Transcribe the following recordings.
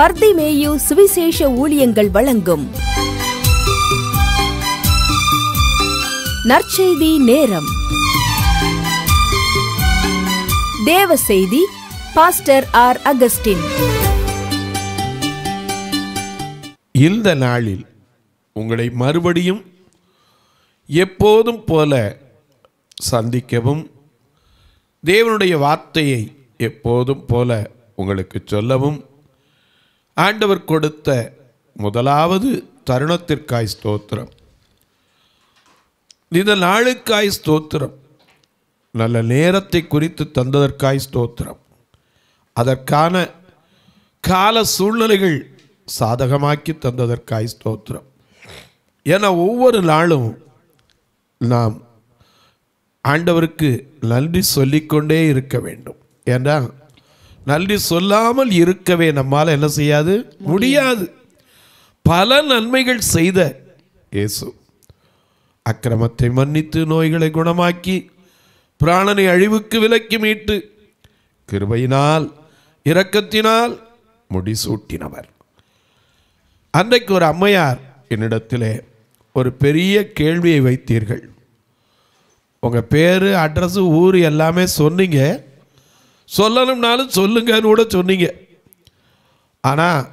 பர்திமேயு சுவிசேஷ ஊழியங்கள் வழங்கும். நற்செய்தி நேரம். தேவ செய்தி பாஸ்டர் ஆர் அகஸ்டின். இந்த நாளில் உங்களை மறுபடியும் எப்போதும் போல சந்திக்கவும் தேவனுடைய வார்த்தையை எப்போதும் போல உங்களுக்கு சொல்லவும் ஆண்டவர் கொடுத்த முதலாவது தருணத்திற்காய் ஸ்தோத்திரம். இந்த நாளுக்காய் ஸ்தோத்திரம் நல்ல நேரத்தை குறித்து தந்ததற்காய் ஸ்தோத்திரம். அதற்கான கால சூழ்நிலைகள் சாதகமாக்கி தந்ததற்காய் ஸ்தோத்திரம். என ஒவ்வொரு நாளும் நாம் ஆண்டவருக்கு நன்றி சொல்லிக்கொண்டே இருக்க வேண்டும். ஏன்னா நன்றி சொல்லாமல் இருக்கவே நம்மால் என்ன செய்யாது? முடியாது. பல நன்மைகள் செய்த இயேசு அக்கிரமத்தை மன்னித்து நோய்களை குணமாக்கி பிராணனை அழிவுக்கு விலக்கி மீட்டு கிருபையினால் இரக்கத்தினால் முடிசூட்டினவர். அன்றைக்கு ஒரு அம்மையார் என்னிடத்திலே ஒரு பெரிய கேள்வியை வைத்தீர்கள். உங்கள் பேர் அட்ரஸு ஊர் எல்லாமே சொன்னீங்க. சொல்லணும்னாலும் சொல்லுங்கன்னு கூட சொன்னீங்க. ஆனால்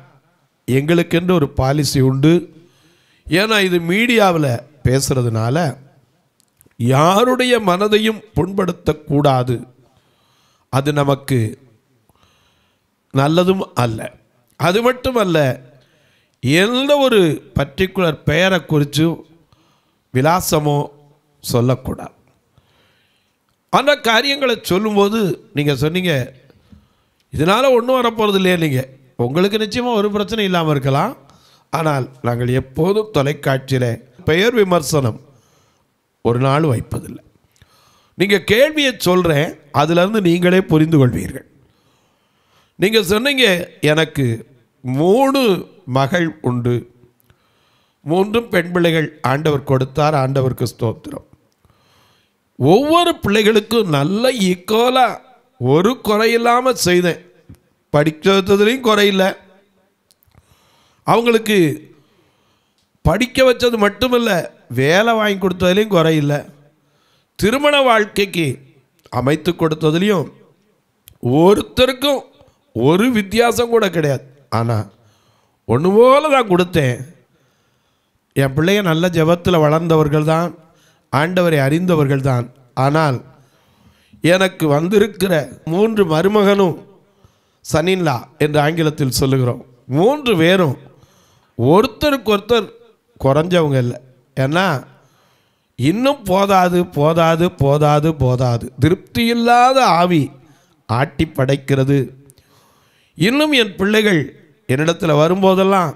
எங்களுக்கென்று ஒரு பாலிசி உண்டு. ஏன்னா இது மீடியாவில் பேசுகிறதுனால யாருடைய மனதையும் புண்படுத்தக்கூடாது. அது நமக்கு நல்லதும் அல்ல. அது மட்டும் அல்ல எந்த ஒரு பர்டிகுலர் பெயரை குறித்தும் விலாசமோ சொல்லக்கூடாது. அந்த காரியங்களை சொல்லும்போது நீங்கள் சொன்னீங்க இதனால் ஒன்றும் வரப்போகிறது இல்லையே நீங்கள் உங்களுக்கு நிச்சயமாக ஒரு பிரச்சனை இல்லாமல் இருக்கலாம். ஆனால் நாங்கள் எப்போதும் தொலைக்காட்சியில் பெயர் விமர்சனம் ஒரு நாள் வைப்பதில்லை. நீங்கள் கேள்வியை சொல்கிறேன் அதிலிருந்து நீங்களே புரிந்து கொள்வீர்கள். நீங்கள் சொன்னீங்க எனக்கு மூணு மகள் உண்டு. மூன்றும் பெண் பிள்ளைகள் ஆண்டவர் கொடுத்தார் ஆண்டவருக்கு ஸ்தோத்திரம். ஒவ்வொரு பிள்ளைகளுக்கும் நல்ல ஈக்குவலாக ஒரு குறையில்லாமல் செய்தேன். படிக்கிறதுலையும் குறையில்லை. அவங்களுக்கு படிக்க வச்சது மட்டுமில்ல வேலை வாங்கி கொடுத்ததுலேயும் குறையில்லை. திருமண வாழ்க்கைக்கு அமைத்து கொடுத்ததுலேயும் ஒருத்தருக்கும் ஒரு வித்தியாசம் கூட கிடையாது. ஆனால் ஒன்று போல தான் கொடுத்தேன். என் பிள்ளைய நல்ல ஜெபத்தில் வளர்ந்தவர்கள் தான் ஆண்டவரை அறிந்தவர்கள் தான் ஆனால் எனக்கு வந்திருக்கிற மூன்று மருமகனும் சனின்லா என்று ஆங்கிலத்தில் சொல்லுகிறோம். மூன்று பேரும் ஒருத்தருக்கு ஒருத்தர் குறைஞ்சவங்க இல்லை. ஏன்னா இன்னும் போதாது போதாது போதாது போதாது. திருப்தி இல்லாத ஆவி ஆட்டி படைக்கிறது. இன்னும் என் பிள்ளைகள் என்னிடத்தில் வரும்போதெல்லாம்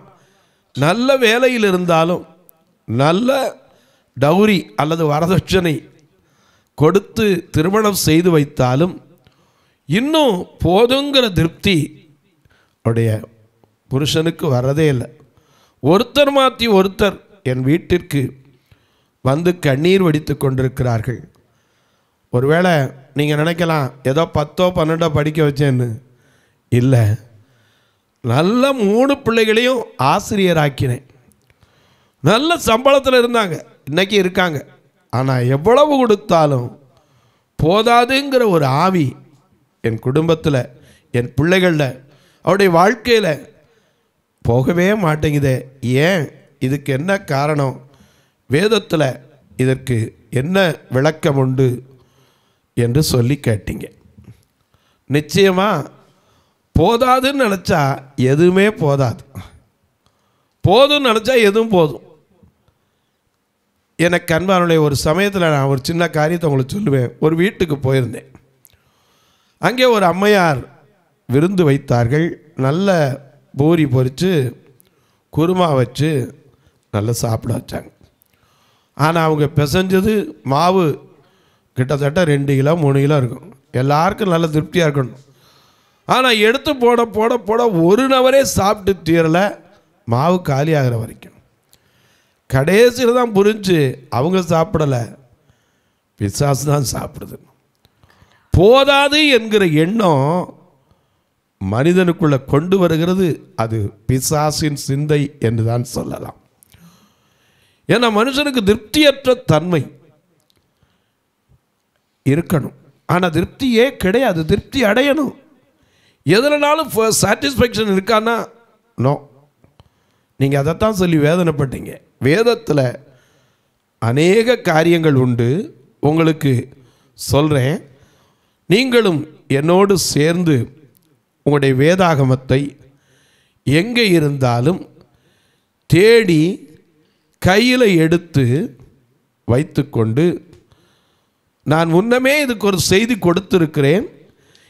நல்ல வேலையில் இருந்தாலும் நல்ல டௌரி அல்லது வரதட்சணை கொடுத்து திருமணம் செய்து வைத்தாலும் இன்னும் போதுங்கிற திருப்தி அவருடைய புருஷனுக்கு வர்றதே இல்லை. ஒருத்தர் மாற்றி ஒருத்தர் என் வீட்டிற்கு வந்து கண்ணீர் வடித்து கொண்டிருக்கிறார்கள். ஒருவேளை நீங்கள் நினைக்கலாம் ஏதோ பத்தோ பன்னெண்டோ படிக்க வச்சேன்னு. இல்லை. நல்ல மூணு பிள்ளைகளையும் ஆசிரியராக்கினேன். நல்ல சம்பளத்தில் இருந்தாங்க. இன்னைக்கு இருக்காங்க. ஆனால் எவ்வளவு கொடுத்தாலும் போதாதுங்கிற ஒரு ஆவி என் குடும்பத்தில் என் பிள்ளைகளில் அவருடைய வாழ்க்கையில் போகவே மாட்டேங்குதே. ஏன்? இதுக்கு என்ன காரணம்? வேதத்தில் இதற்கு என்ன விளக்கம் உண்டு என்று சொல்லி கேட்டீங்க. நிச்சயமாக போதாதுன்னு நினச்சா எதுவுமே போதாது. போதும்னு நினச்சா எதுவும் போதும். எனக்கு அன்பானுடைய ஒரு சமயத்தில் நான் ஒரு சின்ன காரியத்தை உங்களுக்கு சொல்லுவேன். ஒரு வீட்டுக்கு போயிருந்தேன். அங்கே ஒரு அம்மையார் விருந்து வைத்தார்கள். நல்ல பூரி பொறித்து குருமா வச்சு நல்லா சாப்பிட வச்சாங்க. ஆனால் அவங்க பிசைஞ்சது மாவு. கிட்டத்தட்ட ரெண்டு கிலோ மூணு கிலோ இருக்கும். எல்லாருக்கும் நல்ல திருப்தியாக இருக்கணும். ஆனால் எடுத்து போட போட போட ஒரு நபரே சாப்பிட்டு தீரலை. மாவு காலி ஆகிற வரைக்கும். கடைசியில் தான் புரிஞ்சு அவங்க சாப்பிடலை. பிசாசு தான் சாப்பிடுது. போதாது என்கிற எண்ணம் மனிதனுக்குள்ளே கொண்டு வருகிறது. அது பிசாசின் சிந்தை என்று தான் சொல்லலாம். ஏன்னா மனுஷனுக்கு திருப்தியற்ற தன்மை இருக்கணும். ஆனால் திருப்தியே கிடையாது. திருப்தி அடையணும். எதுலனாலும் சாட்டிஸ்ஃபேக்ஷன் இருக்கான்னா நோ நீங்கள் அதைத்தான் சொல்லி வேதனைப்பட்டீங்க. வேதத்தில் அநேக காரியங்கள் உண்டு. உங்களுக்கு சொல்கிறேன் நீங்களும் என்னோடு சேர்ந்து உங்களுடைய வேதாகமத்தை எங்கே இருந்தாலும் தேடி கையில் எடுத்து வைத்துக்கொண்டு நான் முன்னமே இதுக்கு ஒரு செய்தி கொடுத்திருக்கிறேன்.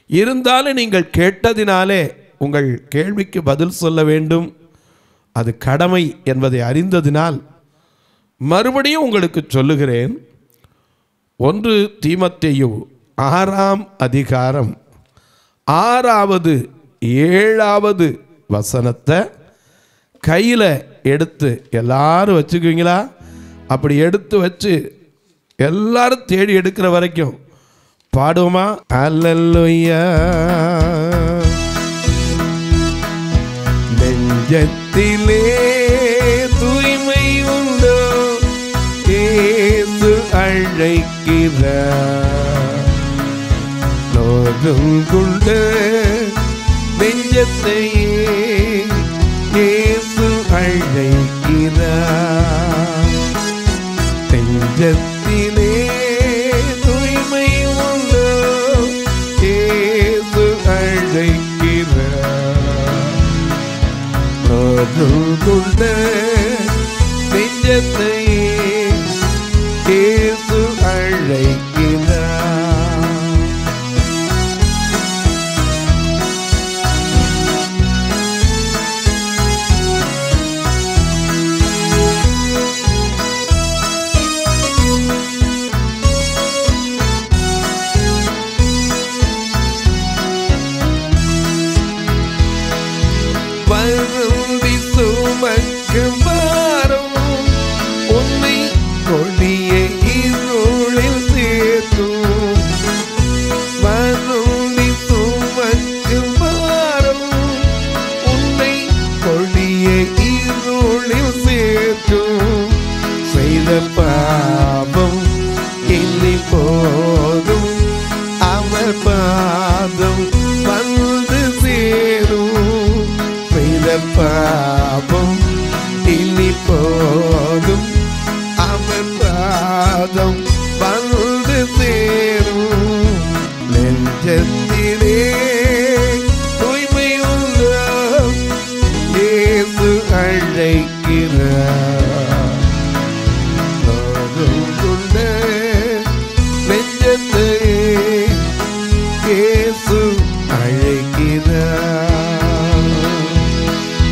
இருந்தாலும் நீங்கள் கேட்டதினாலே உங்கள் கேள்விக்கு பதில் சொல்ல வேண்டும். அது கடமை என்பதை அறிந்ததினால் மறுபடியும் உங்களுக்கு சொல்லுகிறேன். ஒன்று தீமத்தையு ஆறாம் அதிகாரம் ஆறாவது ஏழாவது வசனத்தை கையில் எடுத்து எல்லாரும் வச்சுக்குவீங்களா? அப்படி எடுத்து வச்சு எல்லாரும் தேடி எடுக்கிற வரைக்கும் பாடுவோமா? அல்லல்லுயா நெஞ்சத்திலே தூய்மை உண்டோ? ஏசு அழைக்கிறார். லோகம் கொண்ட நெஞ்சத்தையே ஏசு அழைக்கிறார். நெஞ்சத்தை லோகம் கொண்ட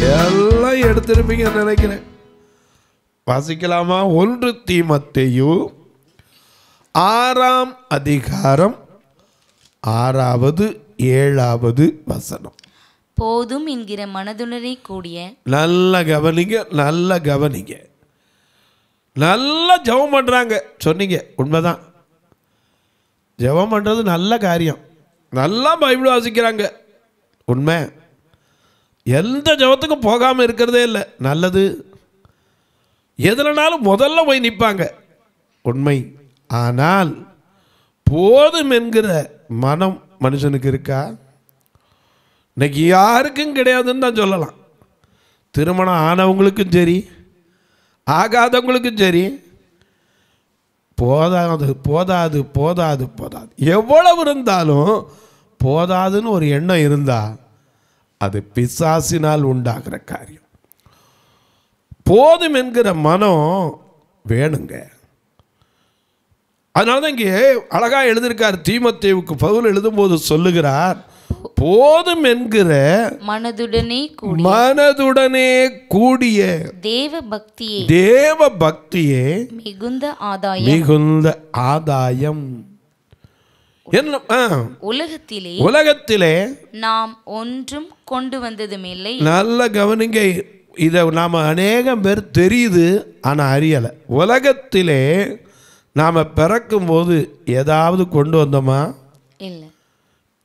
எல்லாம் எடுத்திருப்பீங்கன்னு நினைக்கிறேன். வாசிக்கலாமா? ஒன்று தீமத்தையு ஆறாம் அதிகாரம் ஆறாவது ஏழாவது வசனம். போதும் என்கிற மனதுணரை கூடிய நல்ல கவனிங்க நல்ல கவனிங்க. நல்லா ஜெபம் பண்ணுறாங்க சொன்னீங்க உண்மைதான். ஜெபம் பண்ணுறது நல்ல காரியம். நல்லா பைபிள் வாசிக்கிறாங்க. உண்மை. எந்த ஜபத்துக்கும் போகாமல் இருக்கிறதே இல்லை. நல்லது. எதுலனாலும் முதல்ல போய் நிற்பாங்க உண்மை. ஆனால் போதும் என்கிற மனம் மனுஷனுக்கு இருக்கா? இன்னைக்கு யாருக்கும் கிடையாதுன்னு தான் சொல்லலாம். திருமணம் ஆனவங்களுக்கும் சரி ஆகாதவங்களுக்கும் சரி போதாது போதாது போதாது போதாது. எவ்வளவு இருந்தாலும் போதாதுன்னு ஒரு எண்ணம் இருந்தால் அது பிசாசினால் உண்டாகிற காரியம். போதும் என்கிற மனம் வேணுங்க. அதனால தான் இங்கே அழகா எழுதியிருக்கார். தீமத்தேவுக்கு பவுல் எழுதும்போது சொல்லுகிறார் போதும் என்கிற மனதுடனே மனதுடனே கூடிய தேவ பக்தியே தேவ பக்தியே மிகுந்த ஆதாயம். மிகுந்த ஆதாயம். உலகத்திலே உலகத்திலே நாம் ஒன்றும் கொண்டு வந்ததுமில்லை. நல்ல கவனிங்க இதை நாம் அநேகம் பேர் தெரியுது ஆனால் அறியலை. உலகத்திலே நாம் பிறக்கும்போது ஏதாவது கொண்டு வந்தோமா? இல்லை.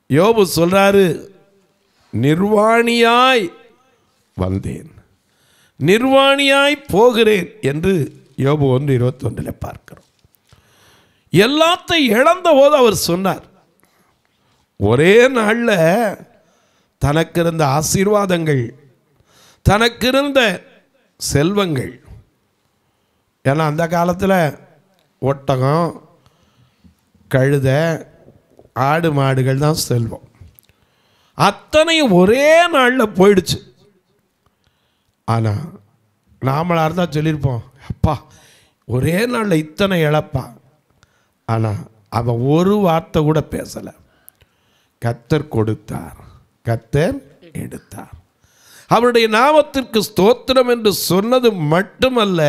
யோபு சொல்றாரு நிர்வாணியாய் வந்தேன். நிர்வாணியாய் போகிறேன் என்று யோபு ஒன்று இருபத்தொன்றில் பார்க்கிறோம். எல்லாத்தையும் இழந்த போது அவர் சொன்னார் ஒரே நாளில் தனக்கு இருந்த ஆசீர்வாதங்கள் தனக்கு இருந்த செல்வங்கள். ஏன்னா அந்த காலத்தில் ஒட்டகம் கழுத ஆடு மாடுகள் தான் செல்வம். அத்தனையும் ஒரே நாளில் போயிடுச்சு. ஆனால் நாமளாக இருந்தால் சொல்லியிருப்போம் அப்பா ஒரே நாளில் இத்தனை இழப்பா ஆனால் அவன் ஒரு வார்த்தை கூட பேசலை. கத்தர் கொடுத்தார். கத்தர் எடுத்தார். அவருடைய நாமத்திற்கு ஸ்தோத்திரம் என்று சொன்னது மட்டுமல்ல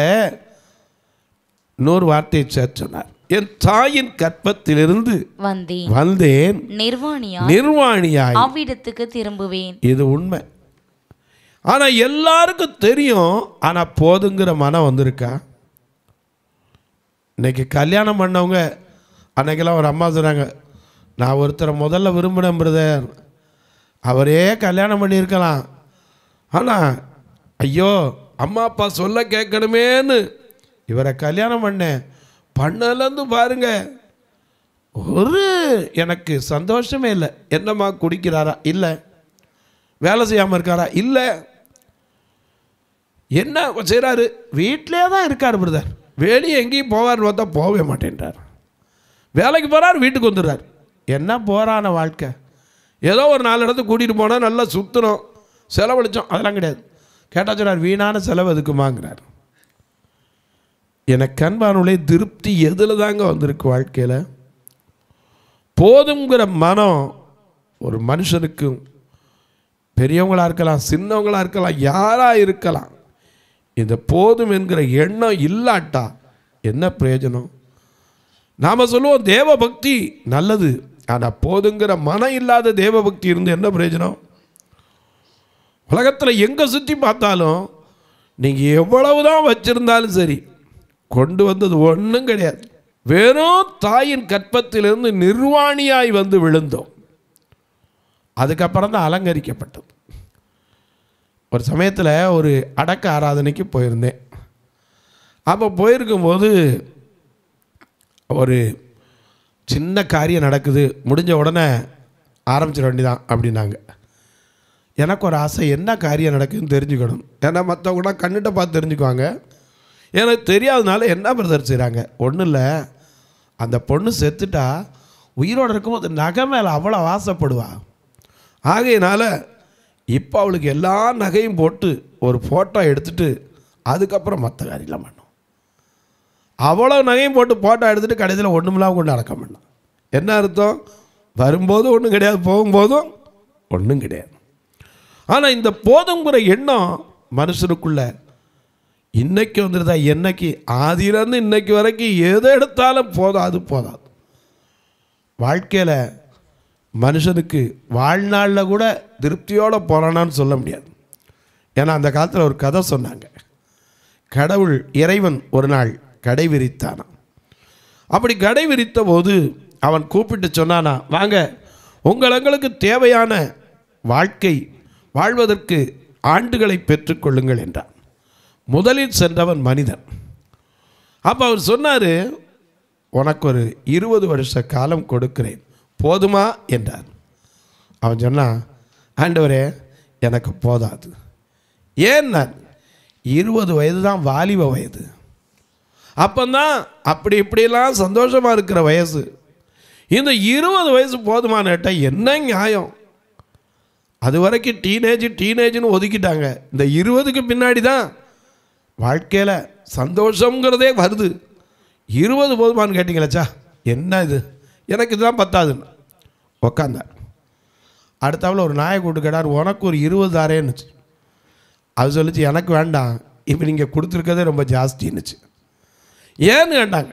இன்னொரு வார்த்தையை சொன்னார். என் தாயின் கற்பத்திலிருந்து வந்தேன். வந்தேன். நிர்வாணியா நிர்வாணியாய். அவ்விடத்துக்கு திரும்புவேன். இது உண்மை. ஆனால் எல்லாருக்கும் தெரியும் ஆனால் போதுங்கிற மனம் வந்திருக்கா? இன்னைக்கு கல்யாணம் பண்ணவங்க அன்றைக்கெல்லாம் ஒரு அம்மா சொன்னாங்க நான் ஒருத்தரை முதல்ல விரும்பினேன் பிரதர். அவரே கல்யாணம் பண்ணியிருக்கலாம். ஆனால் ஐயோ அம்மா அப்பா சொல்ல கேட்கணுமேன்னு இவரை கல்யாணம் பண்ணேன். பண்ணலேருந்து பாருங்க. ஒரு எனக்கு சந்தோஷமே இல்லை. என்னம்மா குடிக்கிறாரா? இல்லை. வேலை செய்யாமல் இருக்காரா? இல்லை. என்ன செய்கிறாரு வீட்டிலே தான் இருக்கார் பிரதர். வெளியே எங்கேயும் போவார்னு பார்த்தா போகவே மாட்டேன்றார். வேலைக்கு போகிறார் வீட்டுக்கு வந்துடுறார். என்ன போகிறான வாழ்க்கை? ஏதோ ஒரு நாலு இடத்துக்கு கூட்டிகிட்டு போனால் நல்லா சுற்றணும் செலவழித்தோம் அதெல்லாம் கிடையாது. கேட்டால் சொன்னார் வீணான செலவு எதுக்குமாங்கிறார். எனக்கு கண்பானுடைய திருப்தி எதில் தாங்க வந்திருக்கு வாழ்க்கையில்? போதுங்கிற மனம் ஒரு மனுஷனுக்கு பெரியவங்களாக இருக்கலாம் சின்னவங்களாக இருக்கலாம் யாராக இருக்கலாம் இந்த போதும் என்கிற எண்ணம் இல்லாட்டா என்ன பிரயோஜனம்? நாம் சொல்லுவோம் தேவ பக்தி நல்லது. ஆனால் போதுங்கிற மனம் இல்லாத தேவ பக்தி இருந்து என்ன பிரயோஜனம்? உலகத்தில் எங்கே சுற்றி பார்த்தாலும் நீங்கள் எவ்வளவு தான் வச்சுருந்தாலும் சரி கொண்டு வந்தது ஒன்றும் கிடையாது. வெறும் தாயின் கற்பத்திலிருந்து நிர்வாணியாய் வந்து விழுந்தோம். அதுக்கப்புறம் தான் அலங்கரிக்கப்பட்டது ஒரு சமயத்தில் ஒரு அடக்க ஆராதனைக்கு போயிருந்தேன். அப்போ போயிருக்கும்போது ஒரு சின்ன காரியம் நடக்குது முடிஞ்ச உடனே ஆரம்பிச்சிட வேண்டிதான் அப்படின்னாங்க. எனக்கு ஒரு ஆசை என்ன காரியம் நடக்குதுன்னு தெரிஞ்சுக்கணும். ஏன்னா மற்றவங்க கண்ணிட்ட பார்த்து தெரிஞ்சுக்குவாங்க. எனக்கு தெரியாதனால என்ன பிரதர் செய்கிறாங்க ஒன்றும் இல்லை. அந்த பொண்ணு செத்துட்டா உயிரோடு இருக்கும்போது நகை மேலே அவ்வளோ ஆசைப்படுவா. ஆகையினால இப்போ அவளுக்கு எல்லா நகையும் போட்டு ஒரு ஃபோட்டோ எடுத்துட்டு அதுக்கப்புறம் மற்ற காரியம்லாம் பண்ணும் அவ்வளோ நகையும் போட்டு ஃபோட்டோ எடுத்துகிட்டு கடைசியில் ஒன்றுமில்லாம கொண்டு அடக்கம் பண்ணோம் என்ன அர்த்தம்? வரும்போதும் ஒன்றும் கிடையாது போகும்போதும் ஒன்றும் கிடையாது. ஆனால் இந்த போதுங்கிற எண்ணம் மனுஷனுக்குள்ள இன்னைக்கு வந்துருதா? என்னைக்கு? ஆதியிலேருந்து இன்னைக்கு வரைக்கும் எதை எடுத்தாலும் போதாது போதாது. வாழ்க்கையில் மனுஷனுக்கு வாழ்நாளில் கூட திருப்தியோடு போகிறானான்னு சொல்ல முடியாது. ஏன்னா அந்த காலத்தில் ஒரு கதை சொன்னாங்க. கடவுள் இறைவன் ஒரு நாள் கடை விரித்தானான் அப்படி கடை விரித்த போது அவன் கூப்பிட்டு சொன்னானா வாங்க உங்களங்களுக்கு தேவையான வாழ்க்கை வாழ்வதற்கு ஆண்டுகளை பெற்றுக்கொள்ளுங்கள் என்றான். முதலில் சென்றவன் மனிதன். அப்போ அவர் சொன்னார் உனக்கு ஒரு இருபது வருஷ காலம் கொடுக்கிறேன் போதுமா? என்றார். அவன் சொன்னான் ஆண்டவரே எனக்கு போதாது. ஏன் நான் இருபது வயது தான் வாலிப வயது. அப்போந்தான் அப்படி இப்படிலாம் சந்தோஷமாக இருக்கிற வயசு. இந்த இருபது வயசு போதுமான கேட்டால் என்ன நியாயம்? அது வரைக்கும் டீனேஜ் டீனேஜ்னு ஒதுக்கிட்டாங்க. இந்த இருபதுக்கு பின்னாடி தான் வாழ்க்கையில் சந்தோஷங்கிறதே வருது. இருபது போதுமான்னு கேட்டிங்களாச்சா என்ன இது? எனக்கு இதுதான் பத்தாதுன்னு. உக்காந்தார் அடுத்தாப்புல ஒரு நாயை கூட்டு கேட்டார் உனக்கு ஒரு இருபது தாரேன்னுச்சு. அது சொல்லிச்சு எனக்கு வேண்டாம். இப்போ நீங்கள் கொடுத்துருக்கதே ரொம்ப ஜாஸ்தின்னுச்சு. ஏன்னு கேட்டாங்க.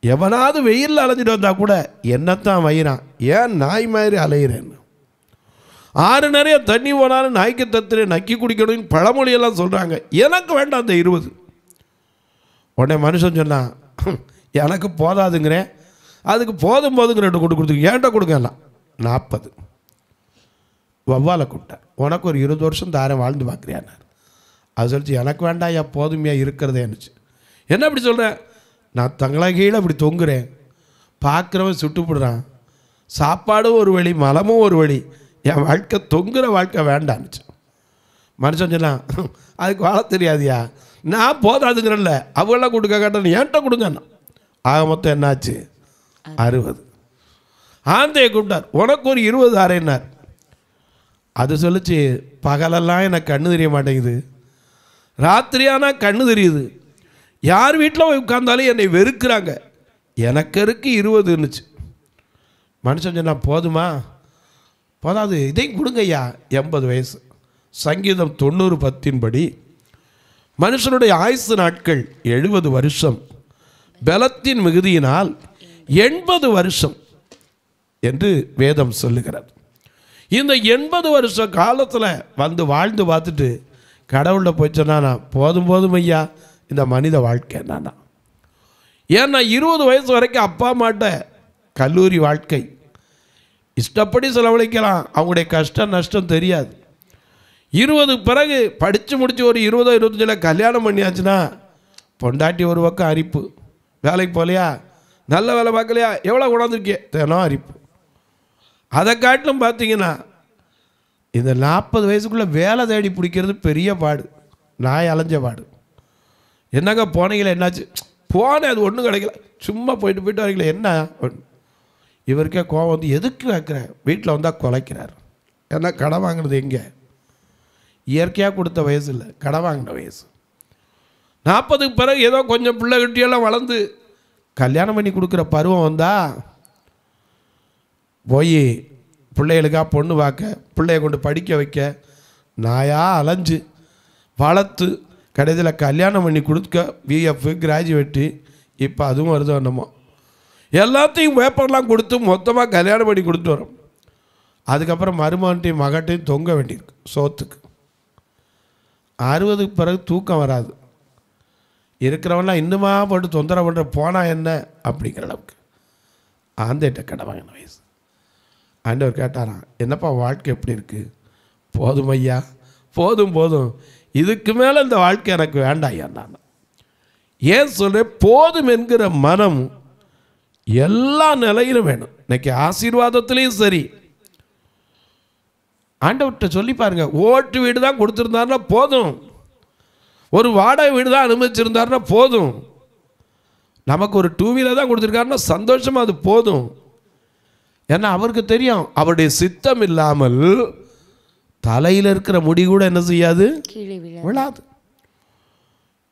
எவனாவது வெயிலில் அலைஞ்சிட்டு வந்தால் கூட என்னத்தான் வயிறான் ஏன் நாய் மாதிரி அலையிறேன்னு? ஆறு நிறைய தண்ணி போனாலும் நாய்க்கு தத்துற நக்கி குடிக்கணும்னு பழமொழியெல்லாம் சொல்கிறாங்க எனக்கு வேண்டாம் அந்த இருபது. உடனே மனுஷன் சொன்னான் எனக்கு போதாதுங்கிறேன். அதுக்கு போதும் போதுங்கிற ரெண்டு கொண்டு கொடுத்துருக்கு ஏன்ட்ட கொடுக்கலாம் நாற்பது. வவ்வாலை கூப்பிட்டார். உனக்கு ஒரு இருபது வருஷம் தாரம் வாழ்ந்து பார்க்குறியானார் அது சொல்லிச்சு எனக்கு வேண்டாம் ஏன் போதுமையாக இருக்கிறதே என்ன அப்படி சொல்கிறேன் நான் தங்களா கீழே அப்படி தொங்குறேன். பார்க்குறவன் சுட்டுப்படுறான் சாப்பாடும் ஒரு வழி மலமும் ஒரு வழி. என் வாழ்க்கை தொங்குற வாழ்க்கை வேண்டான்னுச்சு மனுஷன் சொன்னான் அதுக்கு வாழ தெரியாதியா? நான் போதாதுங்கிறல்ல அவங்களாம் கொடுக்க கேட்டேன் என்கிட்ட கொடுங்கண்ணா ஆக மொத்தம் என்னாச்சு? அறுபது. ஆந்தையை கூப்பிட்டார் உனக்கு ஒரு இருபது அரைனார் அது சொல்லிச்சு பகலெல்லாம் எனக்கு கண்ணு தெரிய மாட்டேங்குது. ராத்திரியானா கண்ணு தெரியுது. யார் வீட்டில் போய் உட்கார்ந்தாலும் என்னை வெறுக்கிறாங்க. எனக்கு இருக்கு இருபதுன்னுச்சு மனுஷன் சொன்னால் போதுமா? போதாது. இதையும் கொடுங்க ஐயா எண்பது வயசு. சங்கீதம் தொண்ணூறு பத்தின்படி மனுஷனுடைய ஆயுசு நாட்கள் எழுபது வருஷம். பலத்தின் மிகுதியினால் எண்பது வருஷம். என்று வேதம் சொல்லுகிறது. இந்த எண்பது வருஷ காலத்தில் வந்து வாழ்ந்து பார்த்துட்டு கடவுளில் போய் சொன்னா நான் போதும் போதும் ஐயா. இந்த மனித வாழ்க்கை என்னன்னா ஏன்னா இருபது வயசு வரைக்கும் அப்பா அம்மாட்ட கல்லூரி வாழ்க்கை. இஷ்டப்படி செலவழிக்கலாம். அவங்களுடைய கஷ்டம் நஷ்டம் தெரியாது. இருபது பிறகு படித்து முடித்து ஒரு இருபதோ இருபத்தஞ்சில் கல்யாணம் பண்ணியாச்சுன்னா பொண்டாட்டி ஒரு பக்கம் அரிப்பு. வேலைக்கு போகலையா? நல்ல வேலை பார்க்கலையா? எவ்வளோ கொண்டாந்துருக்கே தினம் அரிப்பு. அதை காட்டிலும் பார்த்தீங்கன்னா இந்த நாற்பது வயசுக்குள்ளே வேலை தேடி பிடிக்கிறது பெரிய பாடு. நாய் அலைஞ்ச பாடு. என்னங்க போனீங்களே என்னாச்சு? போனேன் அது ஒன்றும் கிடைக்கல. சும்மா போயிட்டு போயிட்டு வரீங்களே என்ன? இவருக்கே கோவம் வந்து எதுக்கு வைக்கிறேன் வீட்டில் வந்தால் குலைக்கிறார். ஏன்னா கடன் வாங்கினது எங்கே? இயற்கையாக கொடுத்த வயசு இல்லை கடன் வாங்கின வயசு. நாற்பதுக்கு பிறகு ஏதோ கொஞ்சம் பிள்ளை குட்டியெல்லாம் வளர்ந்து கல்யாணம் பண்ணி கொடுக்குற பருவம் வந்தால் போய் பிள்ளைகளுக்கா பொண்ணு பார்க்க பிள்ளைய கொண்டு படிக்க வைக்க நாயா அலைஞ்சு வளர்த்து கடைசியில் கல்யாணம் பண்ணி கொடுக்க விஎஃப் கிராஜுவேட்டு இப்போ அதுவும் வருது என்னமோ. எல்லாத்தையும் பேப்பர்லாம் கொடுத்து மொத்தமாக கல்யாணம் பண்ணி கொடுத்து வரோம். அதுக்கப்புறம் மருமான்ட்டையும் மகட்டையும் தொங்க வேண்டியிருக்கு சோத்துக்கு. அறுபதுக்கு பிறகு தூக்கம் வராது. இருக்கிறவன்லாம் இன்னுமா போட்டு தொந்தரவு பண்ணுற போனால் என்ன அப்படிங்கிற அளவுக்கு. ஆந்தேட்ட கடை வாங்கின வயசு. ஆண்டவர் கேட்டாராம் என்னப்பா வாழ்க்கை எப்படி இருக்குது போதும் ஐயா போதும் போதும். இதுக்கு மேலே இந்த வாழ்க்கை எனக்கு வேண்டாம் நான்? ஏன் சொல்கிறேன் போதும் என்கிற மனம் எல்லா நிலையிலும் வேணும். இன்னைக்கு ஆசீர்வாதத்துலேயும் சரி. ஆண்டவர்கிட்ட சொல்லி பாருங்க ஓட்டு வீடு தான் கொடுத்துருந்தாருன்னா போதும். ஒரு வாடகை வீடு தான் அனுமதிச்சிருந்தாருன்னா போதும். நமக்கு ஒரு டூ வீலர் தான் கொடுத்துருக்காருன்னா சந்தோஷமாக அது போதும். ஏன்னா அவருக்கு தெரியும் அவருடைய சித்தம் இல்லாமல் தலையில் இருக்கிற முடி கூட என்ன செய்யாது? விழாது.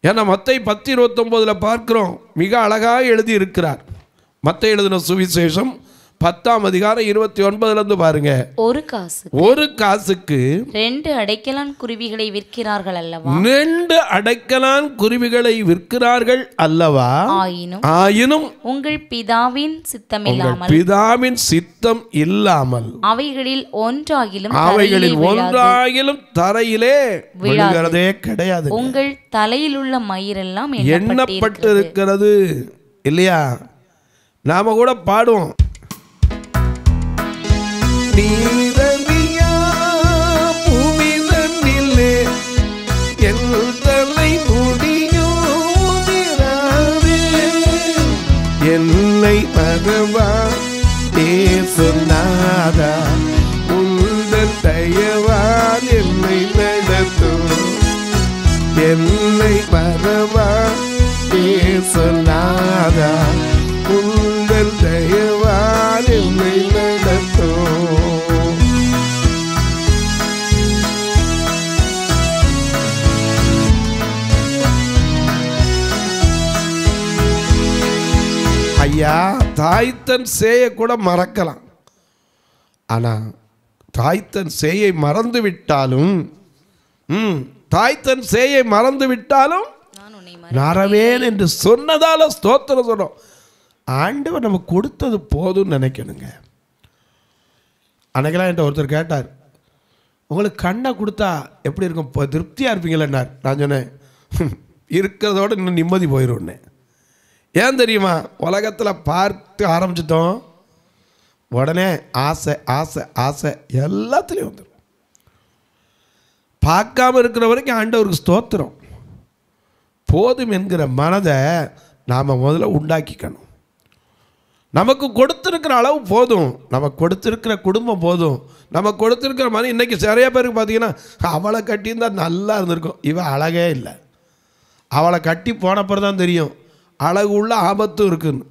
ஏன்னா மத்தை பத்து இருபத்தொம்போதில் பார்க்கிறோம். மிக அழகாக எழுதி இருக்கிறார் மத்தை எழுதின சுவிசேஷம் பத்தாம் அதிகாரம் இருபத்தி ஒன்பதுலேருந்து பாருங்க. ஒரு காசு ஒரு காசுக்கு ரெண்டு அடைக்கலான் குருவிகளை விற்கிறார்கள் அல்லவா? ரெண்டு அடைக்கலான் குருவிகளை விற்கிறார்கள் அல்லவா? ஆயினும் ஆயினும் உங்கள் பிதாவின் உங்கள் சித்தமில்லாமல் பிதாவின் சித்தம் இல்லாமல் அவைகளில் ஒன்றாகிலும் அவைகளில். ஒன்றாயிலும் தரையிலே விழுகிறதே கிடையாது. உங்கள் தலையிலுள்ள மயிரெல்லாம் எண்ணப்பட்டு எண்ணப்பட்டிருக்கிறது. இல்லையா? நாம கூட பாடுவோம். நீரறியா பூமிதனிலே என் தலை முடியோதிராது என்னை மறவா ஏசுநாதா உங்கள் தயவால் என்னை நடத்தும். என்னை மறவா ஏசுநாதா உங்கள் ஐயா தாய்த்தன் சேய கூட மறக்கலாம். ஆனால் தாய்த்தன் சேயை மறந்து விட்டாலும் ம் தாய்த்தன் சேயை மறந்து விட்டாலும் நரவேன் என்று சொன்னதால ஸ்தோத்திரம் சொன்னோம் ஆண்டவர் நமக்கு கொடுத்தது போதும்னு நினைக்கணுங்க. அன்னைக்கெல்லாம் என்கிட்ட ஒருத்தர் கேட்டார் உங்களுக்கு கண்ணை கொடுத்தா எப்படி இருக்கும்? இப்போ திருப்தியாக இருப்பீங்களேன்னார். நான் சொன்னேன் இருக்கிறதோட இன்னும் நிம்மதி போயிடும்னே ஏன் தெரியுமா? உலகத்தில் பார்த்து ஆரம்பிச்சிட்டோம். உடனே ஆசை ஆசை ஆசை எல்லாத்துலேயும் வந்துடும் பார்க்காம இருக்கிற வரைக்கும் ஆண்டவருக்கு ஸ்தோத்திரம். போதும் என்கிற மனதை நாம் முதல்ல உண்டாக்கிக்கணும். நமக்கு கொடுத்துருக்கிற அளவு போதும். நமக்கு கொடுத்துருக்கிற குடும்பம் போதும். நம்ம கொடுத்துருக்கிற மனம் இன்றைக்கி நிறைய பேருக்கு பார்த்தீங்கன்னா அவளை கட்டியிருந்தா நல்லா இருந்திருக்கும். இவன் அழகே இல்லை. அவளை கட்டி போனப்பறம் தான் தெரியும். அழகு உள்ள ஆபத்தும் இருக்குன்னு.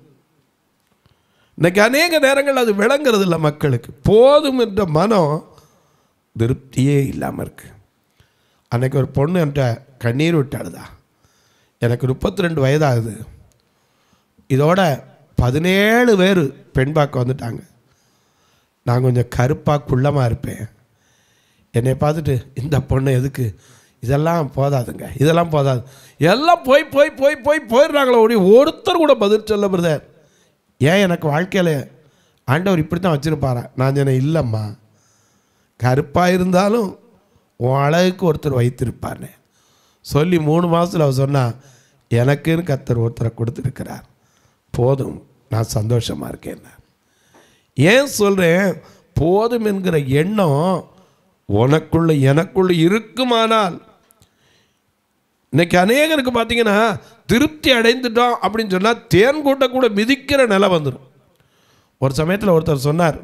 இன்னைக்கு அநேக நேரங்கள் அது விளங்குறது இல்லை மக்களுக்கு. போதும் என்ற மனம் திருப்தியே இல்லாமல் இருக்கு. அன்னைக்கு ஒரு பொண்ணு என்கிட்ட கண்ணீர் விட்டாளுதா எனக்கு முப்பத்தி ரெண்டு வயதாகுது. இதோட பதினேழு பேர் பெண் பார்க்க வந்துட்டாங்க. நான் கொஞ்சம் கருப்பாக குள்ளமாக இருப்பேன். என்னை பார்த்துட்டு இந்த பொண்ணு எதுக்கு இதெல்லாம் போதாதுங்க. இதெல்லாம் போதாது. எல்லாம் போய் போய் போய் போய் போயிடுறாங்களோ ஒரே ஒருத்தர் கூட பதில் சொல்ல பிரதர். ஏன் எனக்கு வாழ்க்கையில் ஆண்டவர் இப்படி தான் வச்சுருப்பாரா? நான் சொன்னேன் இல்லைம்மா. கருப்பாக இருந்தாலும் உன் அழகுக்கு ஒருத்தர் வைத்திருப்பார்னு சொல்லி மூணு மாதத்தில் அவர் சொன்னால் எனக்குன்னு கத்தர் ஒருத்தரை கொடுத்துருக்கிறார். போதும். நான் சந்தோஷமாக இருக்கேன். ஏன் சொல்கிறேன் போதும் என்கிற எண்ணம் உனக்குள்ள எனக்குள்ள இருக்குமானால் இன்னைக்கு அநேகருக்கு பார்த்தீங்கன்னா திருப்தி அடைந்துட்டோம் அப்படின்னு சொன்னால் தேன் கூட்ட கூட மிதிக்கிற நிலை வந்துடும் ஒரு சமயத்தில் ஒருத்தர் சொன்னார்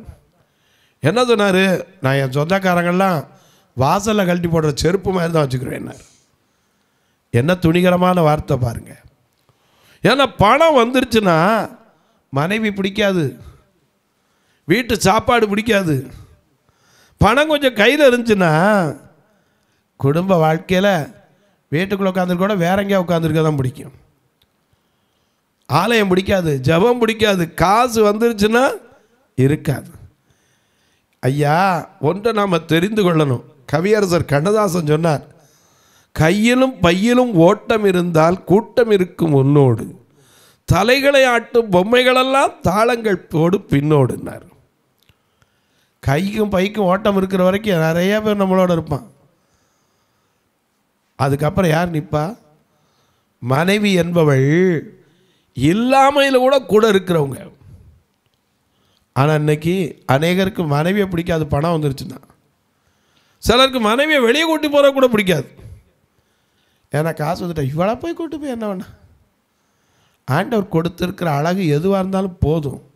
என்ன சொன்னார்? நான் என் சொந்தக்காரங்கள்லாம் வாசலில் கழட்டி போடுற செருப்பு மாதிரி தான் வச்சுக்கிறேன் என்ன துணிகரமான வார்த்தை பாருங்கள் ஏன்னா பணம் வந்துருச்சுன்னா மனைவி பிடிக்காது. வீட்டு சாப்பாடு பிடிக்காது. பணம் கொஞ்சம் கையில் இருந்துச்சுன்னா குடும்ப வாழ்க்கையில் வீட்டுக்குள்ளே உட்காந்துருக்க கூட வேற எங்கேயா உட்காந்துருக்க தான் பிடிக்கும். ஆலயம் பிடிக்காது ஜபம் பிடிக்காது காசு வந்துருச்சுன்னா இருக்காது. ஐயா ஒன்றை நாம் தெரிந்து கொள்ளணும். கவியரசர் கண்ணதாசன் சொன்னார் கையிலும் பையிலும் ஓட்டம் இருந்தால் கூட்டம் இருக்கும் உன்னோடு. தலைகளை ஆட்டும் பொம்மைகளெல்லாம் தாளங்கள் போடு பின்னோடுனார் கைக்கும் பைக்கும் ஓட்டம் இருக்கிற வரைக்கும் நிறைய பேர் நம்மளோட இருப்பான். அதுக்கப்புறம் யார் நிற்பா மனைவி என்பவள் இல்லாமையில் கூட கூட இருக்கிறவங்க. ஆனால் இன்னைக்கு அநேகருக்கு மனைவியை பிடிக்காது பணம் வந்துருச்சுன்னா. சிலருக்கு மனைவியை வெளியே கூட்டி போகிற கூட பிடிக்காது. ஏன்னா காசு வந்துட்டா இவ்வளோ போய் கூட்டு போய் என்ன வேணா ஆண்டவர் கொடுத்துருக்கிற அழகு எதுவாக இருந்தாலும் போதும்.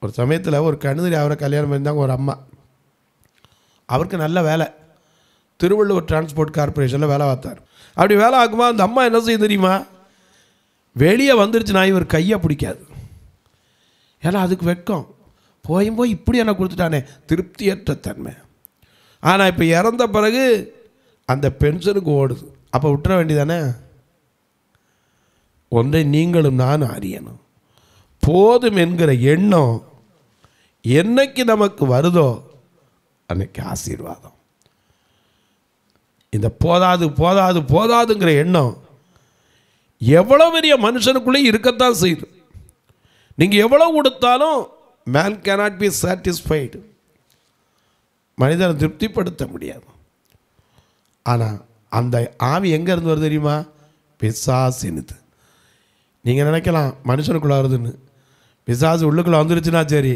ஒரு சமயத்தில் ஒரு கணுதிரி அவரை கல்யாணம் பண்ணியிருந்தாங்க ஒரு அம்மா. அவருக்கு நல்ல வேலை. திருவள்ளூர் டிரான்ஸ்போர்ட் கார்பரேஷனில் வேலை பார்த்தார். அப்படி வேலை ஆகுமா? அந்த அம்மா என்ன செய்ய தெரியுமா? வெளியே வந்துருச்சுன்னா இவர் கையை பிடிக்காது. ஏன்னா அதுக்கு வெட்கம் போயும் போய் இப்படி என்ன கொடுத்துட்டானே. திருப்தியற்ற தன்மை. ஆனால் இப்போ இறந்த பிறகு அந்த பென்ஷனுக்கு ஓடுது. அப்போ விட்டுற வேண்டியதானே ஒன்றை நீங்களும் நானும் அறியணும். போதும் என்கிற எண்ணம் என்னைக்கு நமக்கு வருதோ அன்னைக்கு ஆசீர்வாதம். இந்த போதாது போதாது போதாதுங்கிற எண்ணம் எவ்வளோ பெரிய மனுஷனுக்குள்ளே இருக்கத்தான் செய்யுது. நீங்கள் எவ்வளோ கொடுத்தாலும் மேன் கேனாட் பி சாட்டிஸ்ஃபைடு மனிதனை திருப்திப்படுத்த முடியாது. ஆனால் அந்த ஆவி எங்கேருந்து வருது தெரியுமா? பிசாசினுது நீங்கள் நினைக்கலாம் மனுஷனுக்குள்ளே வருதுன்னு. பிசாசு உள்ளுக்குள்ளே வந்துருச்சுன்னா சரி.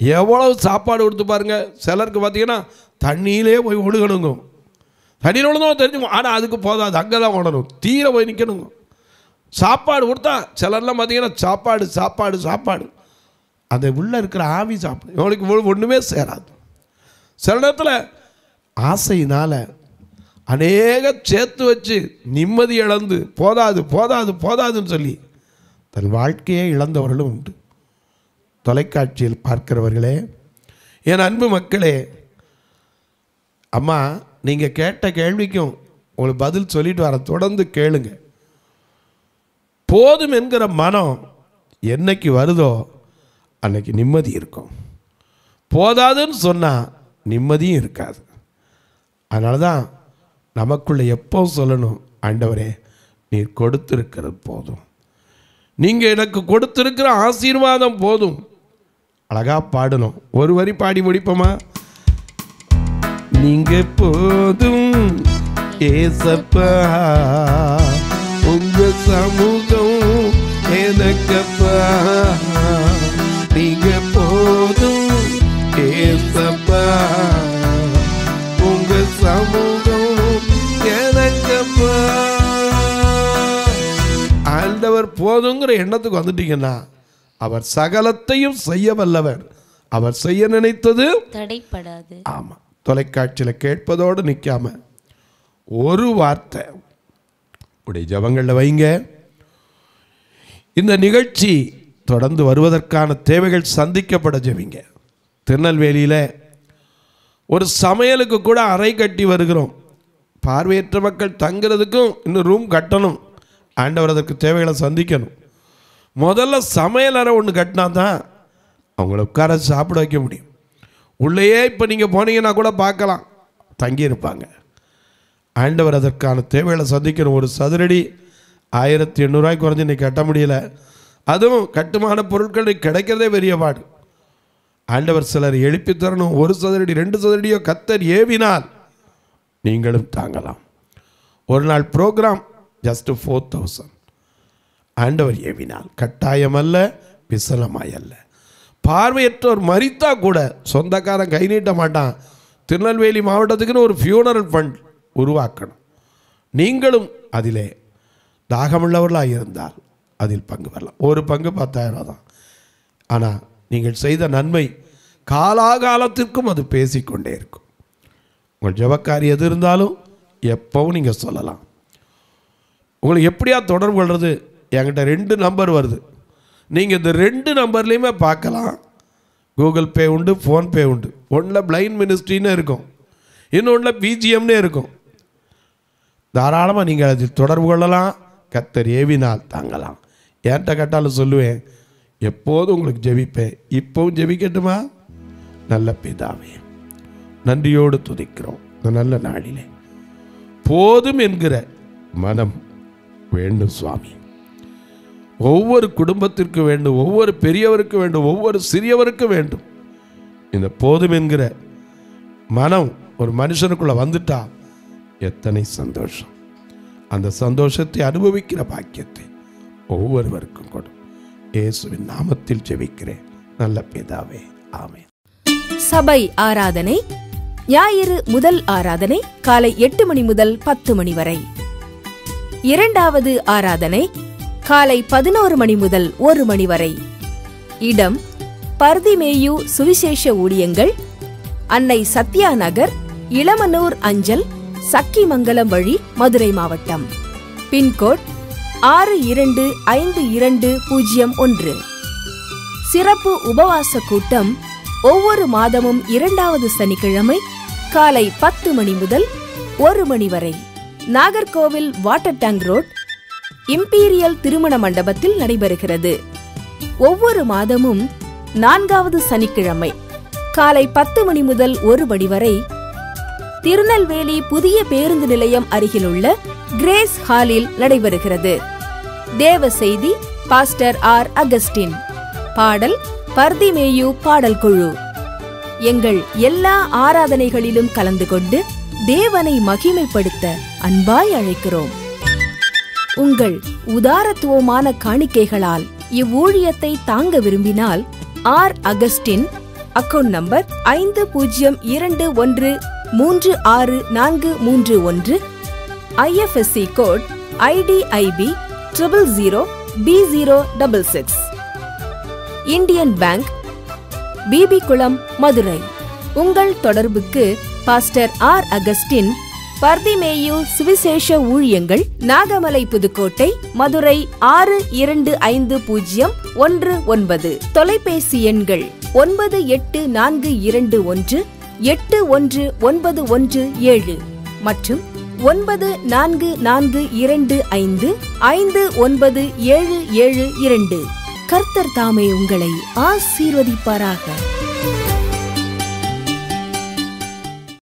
எவ்வளவு சாப்பாடு கொடுத்து பாருங்க. சிலருக்கு பார்த்தீங்கன்னா தண்ணியிலே போய் ஒழுகணுங்க தண்ணியில் ஒழுங்கும் தெரிஞ்சு ஆனால் அதுக்கு போதாது. அங்கே தான் ஓடணும் தீர போய் நிற்கணுங்க சாப்பாடு கொடுத்தா சிலர்லாம் பார்த்தீங்கன்னா சாப்பாடு சாப்பாடு சாப்பாடு. அந்த உள்ளே இருக்கிற ஆவி சாப்பிடு இவனுக்கு ஒன்றுமே சேராது. சில நேரத்தில் ஆசையினால் அநேக சேர்த்து வச்சு நிம்மதி இழந்து போதாது போதாது போதாதுன்னு சொல்லி தன் வாழ்க்கையே இழந்தவர்களும் உண்டு. தொலைக்காட்சியில் பார்க்கிறவர்களே என் அன்பு மக்களே அம்மா நீங்கள் கேட்ட கேள்விக்கும் உங்களுக்கு பதில் சொல்லிட்டு வர தொடர்ந்து கேளுங்க. போதும் என்கிற மனம் என்னைக்கு வருதோ அன்னைக்கு நிம்மதி இருக்கும். போதாதுன்னு சொன்னால் நிம்மதியும் இருக்காது. அதனால தான் நமக்குள்ளே எப்போ சொல்லணும் ஆண்டவரே நீர் கொடுத்திருக்கிறது போதும். நீங்கள் எனக்கு கொடுத்திருக்கிற ஆசீர்வாதம் போதும். அழகாக பாடணும். ஒரு வரி பாடி முடிப்போமா? நீங்க போதும் ஏசப்பா. உங்க சமூகம் எனக்கப்பா. நீங்க போதும் ஏசப்பா. உங்க சமூகம் எனக்கப்பா. ஆண்டவர் போதுங்கிற எண்ணத்துக்கு வந்துட்டீங்கன்னா அவர் சகலத்தையும் செய்ய வல்லவர். அவர் செய்ய நினைத்தது தடைப்படாது. ஆமாம் தொலைக்காட்சியில் கேட்பதோடு நிற்காம ஒரு வார்த்தை உடைய ஜபங்களில் வைங்க. இந்த நிகழ்ச்சி தொடர்ந்து வருவதற்கான தேவைகள் சந்திக்கப்பட ஜெபிங்க. திருநெல்வேலியில் ஒரு சமையலுக்கு கூட அறை கட்டி வருகிறோம். பார்வையற்ற மக்கள் தங்குறதுக்கும் இன்னும் ரூம் கட்டணும். ஆண்டவர் அதற்கு தேவைகளை சந்திக்கணும். முதல்ல சமையல் அறை ஒன்று கட்டினா தான் அவங்கள உட்கார சாப்பிட வைக்க முடியும். உள்ளேயே இப்போ நீங்கள் போனீங்கன்னா கூட பார்க்கலாம். தங்கியிருப்பாங்க. ஆண்டவர் அதற்கான தேவைகளை சந்திக்கணும் ஒரு சதுரடி ஆயிரத்தி எண்ணூறுரூவாய்க்கு குறைஞ்சி இன்னைக்கு கட்ட முடியல. அதுவும் கட்டுமான பொருட்கள் கிடைக்கிறதே பெரிய பாடு. ஆண்டவர் சிலர் எழுப்பி தரணும். ஒரு சதுரடி ரெண்டு சதுரடியோ கத்தர் ஏவினால் நீங்களும் தாங்கலாம். ஒரு நாள் ப்ரோக்ராம் ஜஸ்ட் ஃபோர் தௌசண்ட் ஆண்டவர் ஏவினால். கட்டாயம் அல்ல அல்ல பார்வையற்றோர் மறித்தா கூட சொந்தக்காரன் கை நீட்ட மாட்டான். திருநெல்வேலி மாவட்டத்துக்குன்னு ஒரு ஃபியூனரல் ஃபண்ட் உருவாக்கணும். நீங்களும் அதிலே தாகமுள்ளவர்களாக இருந்தால் அதில் பங்கு பெறலாம். ஒரு பங்கு பத்தாயிரம் ரூபா தான். ஆனால் நீங்கள் செய்த நன்மை காலாகாலத்திற்கும் அது பேசிக்கொண்டே இருக்கும். உங்கள் ஜபக்காரி எது இருந்தாலும் எப்பவும் நீங்கள் சொல்லலாம். உங்களுக்கு எப்படியா தொடர்பு கொள்வது என்கிட்ட ரெண்டு நம்பர் வருது. நீங்கள் இந்த ரெண்டு நம்பர்லேயுமே பார்க்கலாம். கூகுள் பே உண்டு ஃபோன்பே உண்டு. ஒன்றில் பிளைண்ட் மினிஸ்ட்ரின்னு இருக்கும். இன்னொன்றில் பிஜிஎம்னே இருக்கும். தாராளமாக நீங்கள் அதில் தொடர்பு கொள்ளலாம். கத்தர் ஏவினால் தாங்கலாம். ஏன்ட்ட கேட்டாலும் சொல்லுவேன் எப்போதும் உங்களுக்கு ஜெபிப்பேன். இப்போவும் ஜெபிக்கட்டுமா? நல்ல பிதாவே நன்றியோடு துதிக்கிறோம். இந்த நல்ல நாளிலே. போதும் என்கிற மனம் வேண்டும் சுவாமி. ஒவ்வொரு குடும்பத்திற்கு வேண்டும் ஒவ்வொரு பெரியவருக்கு வேண்டும் ஒவ்வொரு சிறியவருக்கு வேண்டும். இந்த போதும் என்கிற மனம் ஒரு மனுஷனுக்குள்ள வந்துட்டா எத்தனை சந்தோஷம். அந்த சந்தோஷத்தை அனுபவிக்கிற பாக்கியத்தை ஒவ்வொருவருக்கும் கொடு. இயேசுவின் நாமத்தில் ஜெபிக்கிறேன். நல்ல பிதாவே ஆமே சபை ஆராதனை ஞாயிறு முதல் ஆராதனை காலை எட்டு மணி முதல் பத்து மணி வரை. இரண்டாவது ஆராதனை காலை பதினோரு மணி முதல் ஒரு மணி வரை. இடம் பர்திமேயு சுவிசேஷ ஊழியங்கள் அன்னை சத்யா நகர் இளமனூர் அஞ்சல் சக்கிமங்கலம் வழி மதுரை மாவட்டம். பின்கோட் ஆறு இரண்டு ஐந்து இரண்டு பூஜ்ஜியம் ஒன்று. சிறப்பு உபவாச கூட்டம் ஒவ்வொரு மாதமும் இரண்டாவது சனிக்கிழமை காலை பத்து மணி முதல் ஒரு மணி வரை. Nagercoil water tank road imperial திருமண மண்டபத்தில் நடைபெறுகிறது. ஒவ்வொரு மாதமும் நான்காவது சனிக்கிழமை காலை பத்து மணி முதல் ஒரு மணி வரை திருநெல்வேலி புதிய பேருந்து நிலையம் அருகிலுள்ள கிரேஸ் ஹாலில் நடைபெறுகிறது. தேவ செய்தி பாஸ்டர் ஆர். அகஸ்டின். பாடல் பர்திமேயு பாடல் குழு. எங்கள் எல்லா ஆராதனைகளிலும் கலந்து கொண்டு தேவனை மகிமைப்படுத்த அன்பாய் அழைக்கிறோம். உங்கள் உதாரத்துவமான காணிக்கைகளால் இவ்வூழியத்தை தாங்க விரும்பினால் ஆர் அகஸ்டின் அக்கவுண்ட் நம்பர் ஐந்து பூஜ்ஜியம் இரண்டு ஒன்று மூன்று ஆறு நான்கு மூன்று ஒன்று IFSC code IDIB triple zero B zero double six Indian bank BB Kulam Madurai உங்கள் தொடர்புக்கு பாஸ்டர் ஆர் அகஸ்டின் பர்திமேயு சுவிசேஷ ஊழியங்கள் நாகமலை புதுக்கோட்டை மதுரை ஆறு இரண்டு ஐந்து பூஜ்ஜியம் ஒன்று ஒன்பது. தொலைபேசி எண்கள் ஒன்பது எட்டு நான்கு இரண்டு ஒன்று எட்டு ஒன்று ஒன்பது ஒன்று ஏழு மற்றும் ஒன்பது நான்கு நான்கு இரண்டு ஐந்து ஐந்து ஒன்பது ஏழு ஏழு இரண்டு. கர்த்தர் தாமே உங்களை ஆசீர்வதிப்பாராக.